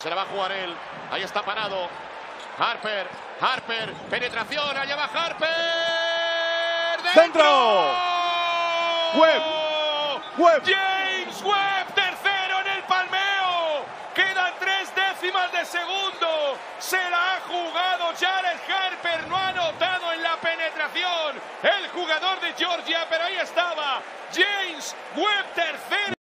Se la va a jugar él. Ahí está parado. Harper. Harper. Penetración. Allá va Harper. ¡Dentro! Webb. Webb. James Webb. Tercero en el palmeo. Quedan tres décimas de segundo. Se la ha jugado Jared Harper. No ha anotado en la penetración. El jugador de Georgia. Pero ahí estaba. James Webb tercero.